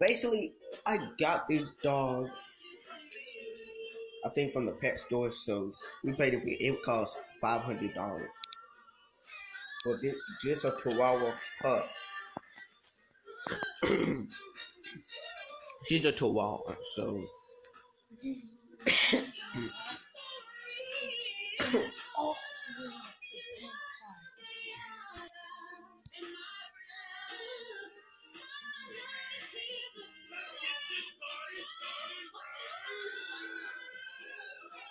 Basically, I got this dog. I think from the pet store, so we paid it. It cost five hundred dollars. But this just a Chihuahua pup. She's a Chihuahua, so.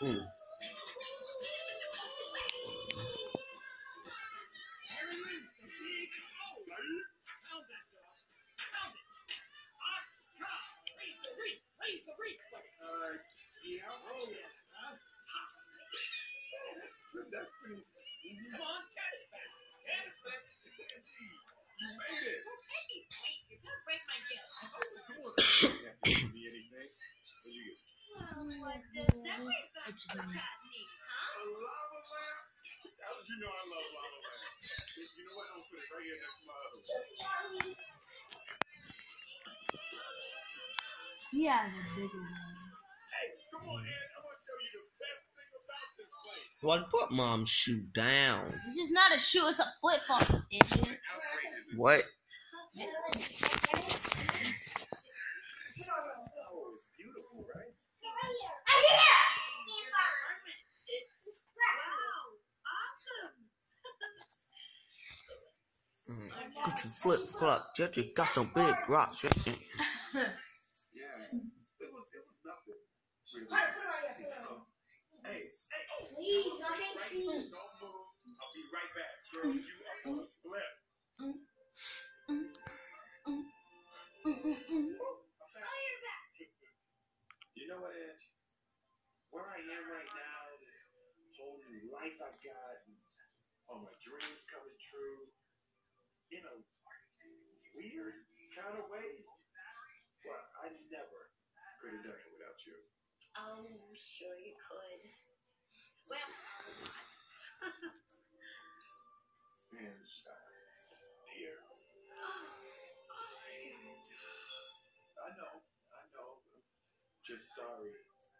Mm. You know I love lava? You know what? I'm gonna put it right here next to my other one. Yeah, the bigger one. Hey, come on, Ed. I want to tell you the best thing about this place. Well, put mom's shoe down. This is not a shoe, it's a flip flop, idiot. What? Oh, it's beautiful, right? Get your flip flop. Just you got some big rocks. Yeah. It was, it was nothing. Really. Hey, hey, Please, I can't see. I'll be right back. Girl, you are on the flip. You know what, Edge? Where I am right now, this whole new life I've got, all my dreams coming true, in a weird kind of way. But I never could have done it without you. Oh, sure you could. Well, And uh, here. I know, I know. Just sorry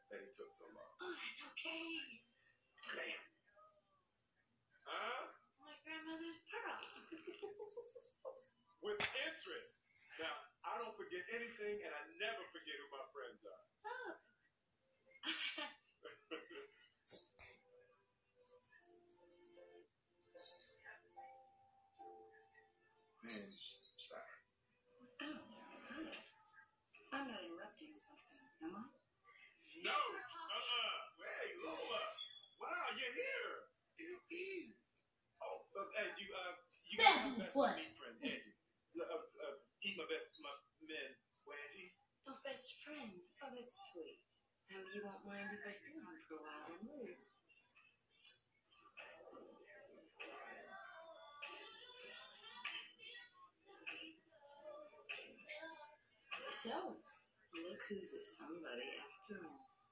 that it took so long. oh, it's okay. Uh-uh! Hey! Wow, you're here! Oh, you, uh, you my best friend, Angie. Uh, he's my best, my man, Angie. Oh, best friend. Oh, that's sweet. Um, you won't mind if I you for a while? So, look who's somebody after all.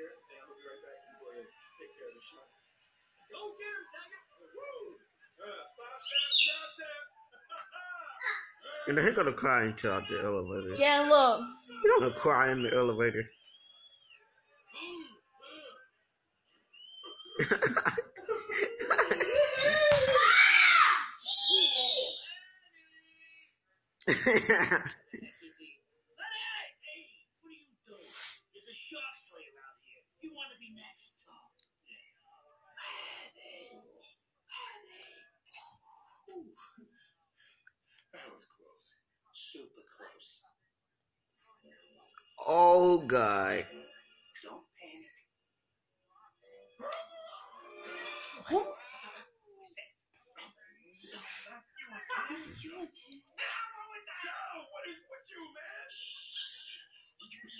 here, and gonna be right back. You go ahead, and take care of the shot. Go get him, Tiger! Woo! Uh, five tap, tap, tap. And then he's gonna cry inside the elevator. Jan, look. He's gonna cry in the elevator. Hey, what are you doing? There's a shark slayer out here. You want to be next? That was close. Super close. oh god. Don't panic.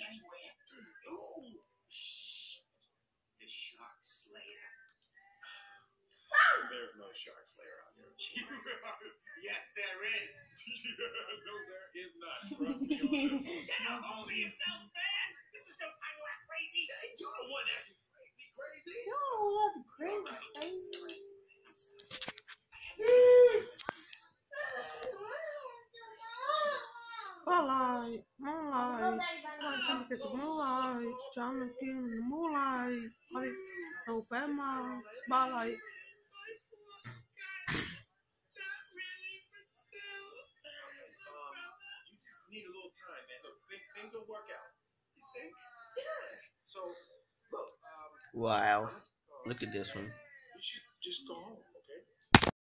Anywhere. Ooh. The Shark Slayer. There's no Shark Slayer out there. yes, there is. no, there is not. Trust me on this. Get a hold of yourself, man. This is no time to act crazy. You're the one acting crazy, crazy. No, that's crazy. Moonlight, moonlight, I'm trying to get the moonlight, trying to get in the moonlight, but it's so bad, my spotlight. Need a little time, man. Look, things, things will work out. You think? Yeah. So, look, um, Wow. Look at this one. we should just go home.